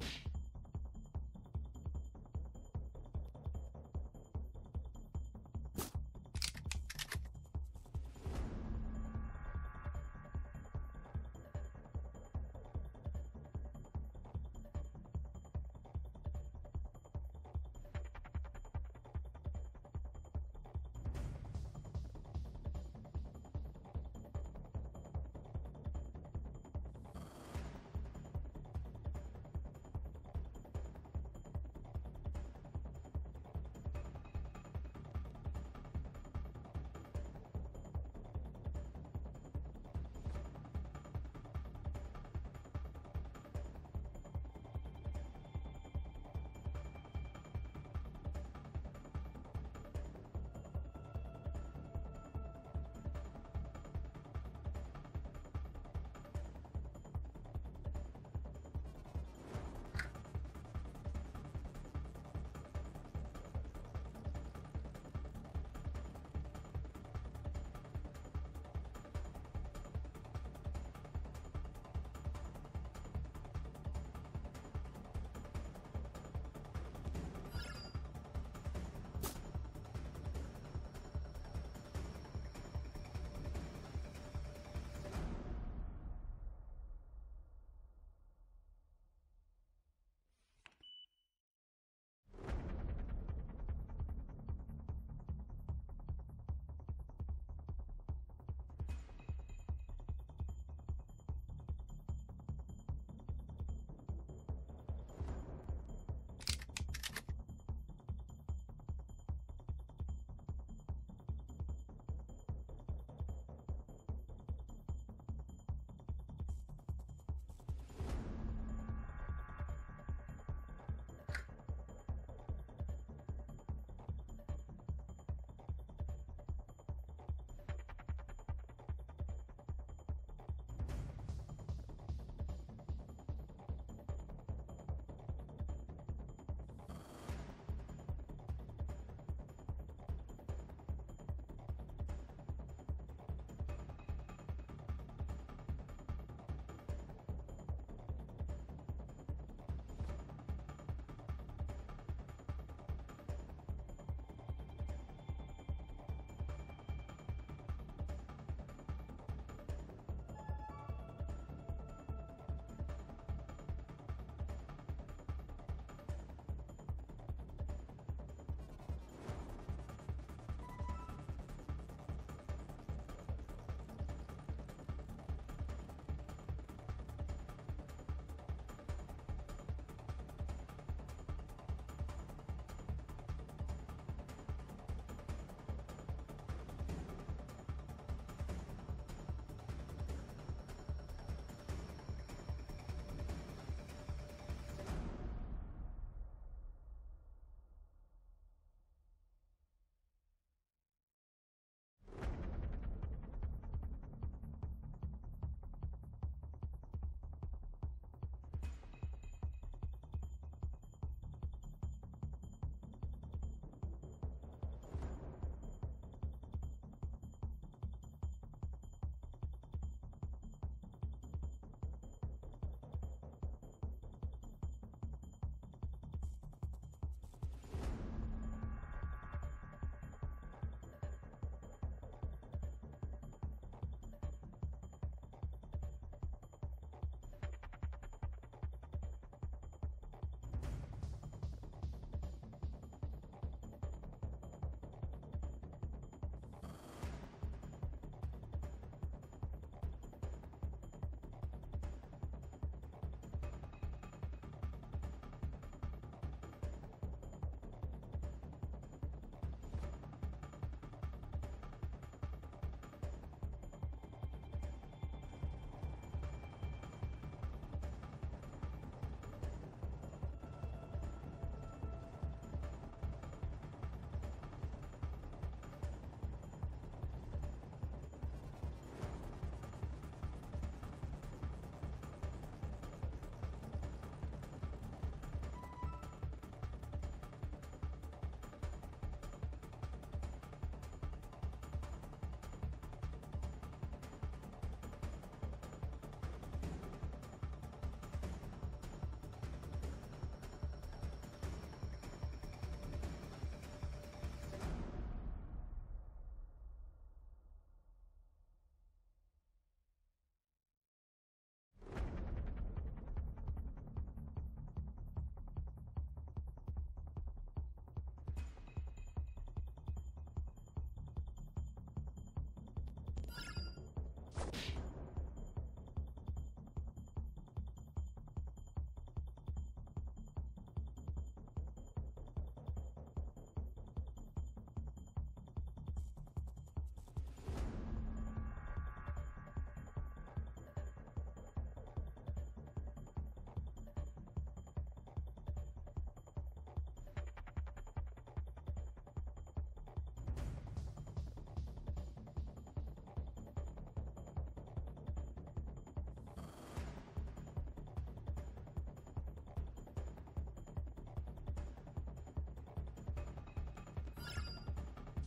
you